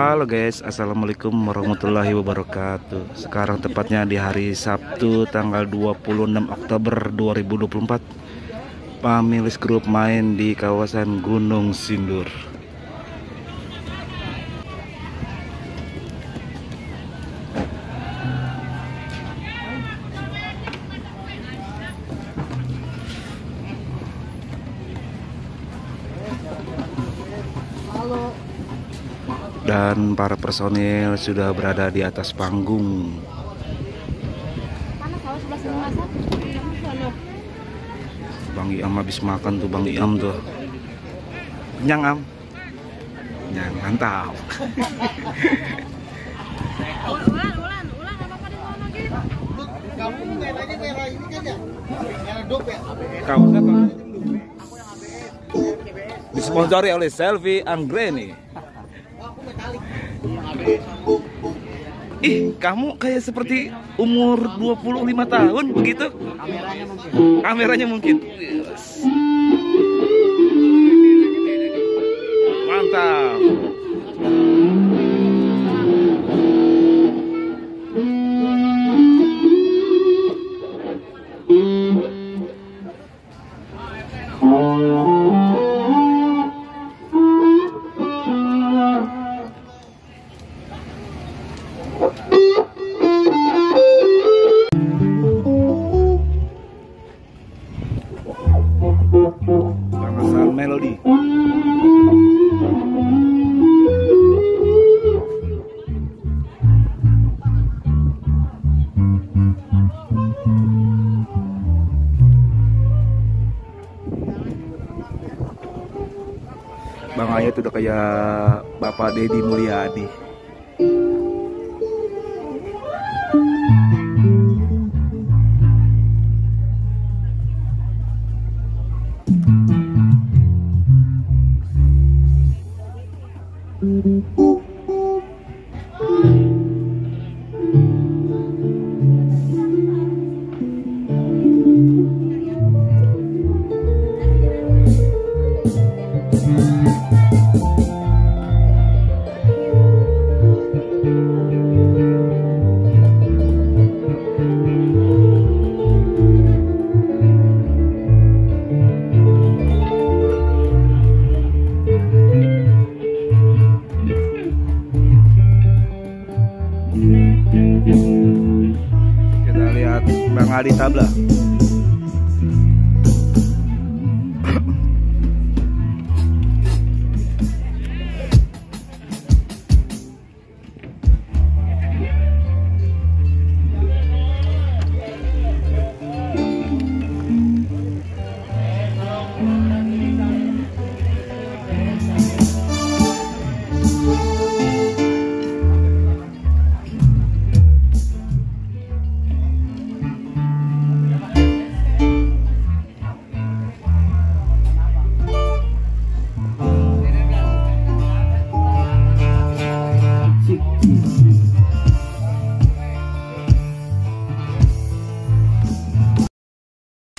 Halo guys, Assalamualaikum warahmatullahi wabarakatuh. Sekarang tepatnya di hari Sabtu tanggal 26 Oktober 2024 Pamilis grup main di kawasan Gunung Sindur dan para personil sudah berada di atas panggung. Bang Iam habis makan tuh Bang Iam tuh. Kenyang Am? Kenyang, mantap. Ulan, ulan, ulan, apa-apa di. Kamu merah ini kan ya? Merah dop ya? Disponsori oleh Selfie Anggreni. Ih, kamu kayak seperti umur 25 tahun begitu? Kameranya mungkin. Kameranya mungkin. Yes. Mantap. Bangsa Melody. Bang Ayat udah kayak Bapak Dedi Mulyadi. Bang Adi Tabla.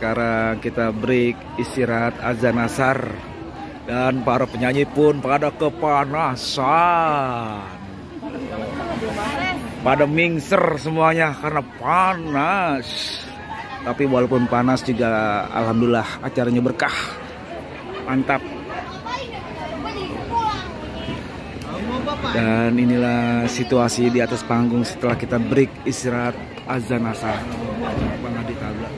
Sekarang kita break istirahat azan asar dan para penyanyi pun pada kepanasan. Pada mingser semuanya karena panas. Tapi walaupun panas juga alhamdulillah acaranya berkah. Mantap. Dan inilah situasi di atas panggung setelah kita break istirahat azan asar. Bang Adi Tabla.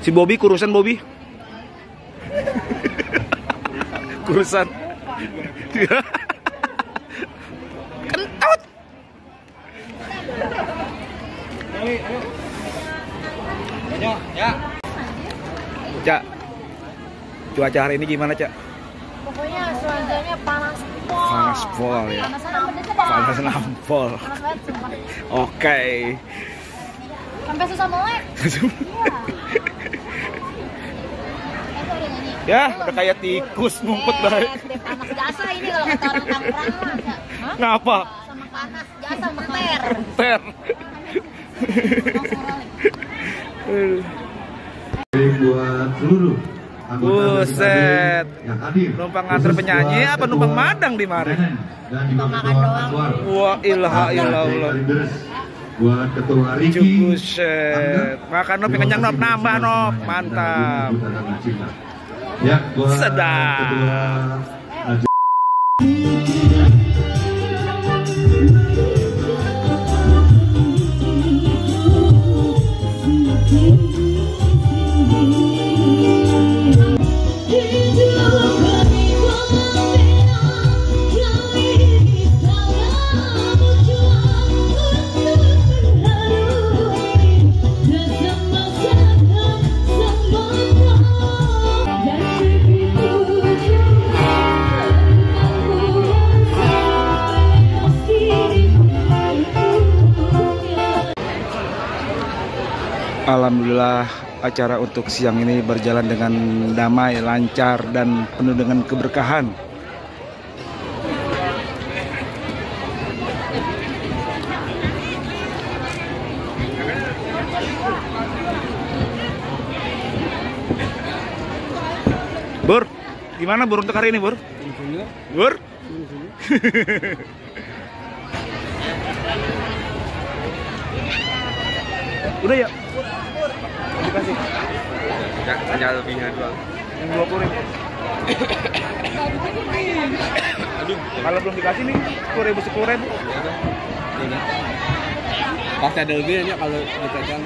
Si Bobby kurusan Bobby. kurusan. Kentut. Cak, cuaca hari ini gimana Cak? Pokoknya cuacanya panas pol. Panas pol ya. Panas nampol. Panas. Oke. Sampai susah melek. Iya. ya, udah kayak tikus ngumpet baik. Eh, panas jasa ini kalau kata orang? Ngapa? Sama panas jasa meter. Ter. Langsung rolling. buat seluruh Buset. Hadir. Numpang nganter penyanyi apa numpang madang di mari? Numpang makan doang. Wah ilaha illallah. Kaliders. Buat Ketua Riki. Buset. Makan nop kenyang nop nambah nop. Mantap. Ya, buat Sedap. Alhamdulillah acara untuk siang ini berjalan dengan damai, lancar dan penuh dengan keberkahan. Bur, gimana Bur untuk hari ini Bur? Bur? Udah ya? Dikasih. Enggak, hanya lebihnya doang. Yang dua puluh ribu. Kalau belum dikasih nih sepuluh ribu sepuluh ribu. Pasti ada lebihnya kalau dipegang.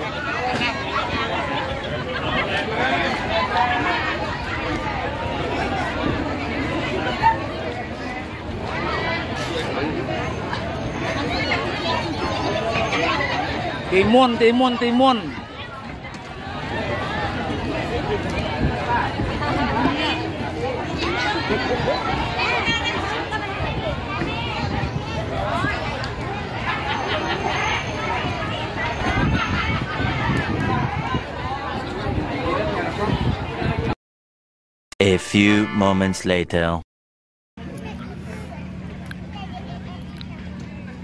Timun, timun, timun. Few moments later.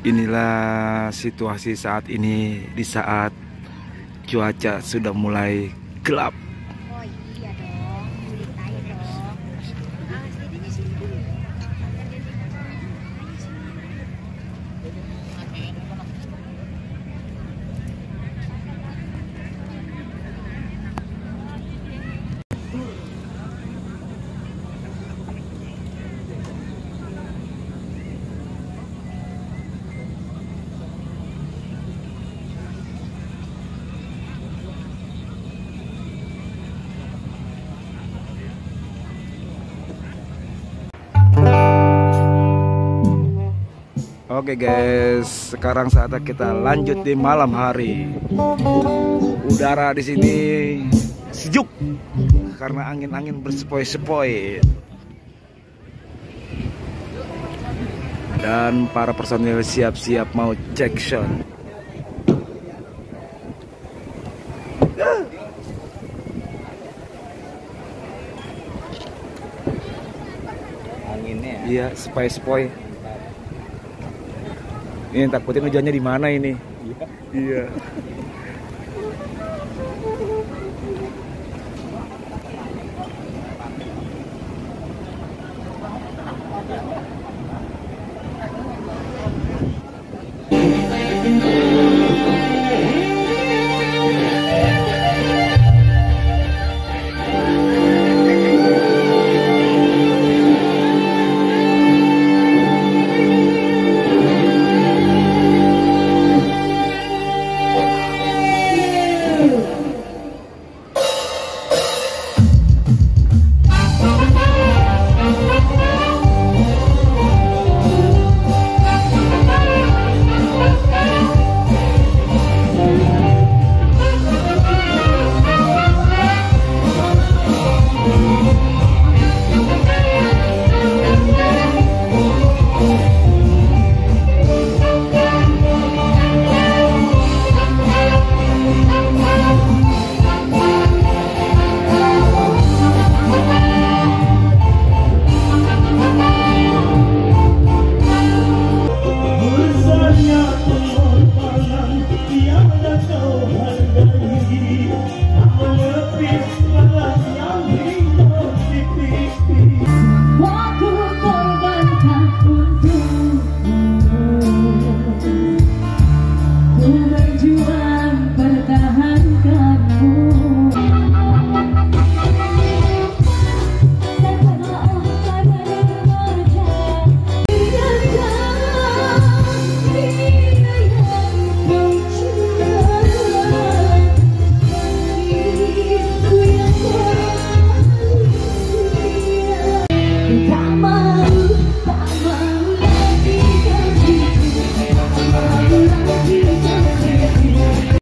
Inilah situasi saat ini di saat cuaca sudah mulai gelap. Oke guys, sekarang saatnya kita lanjut di malam hari. Udara di sini sejuk karena angin-angin bersepoi-sepoi. Dan para personil siap-siap mau cek shot. Anginnya Iya, sepoi-sepoi. Ini takutin hujannya di mana ini? Iya.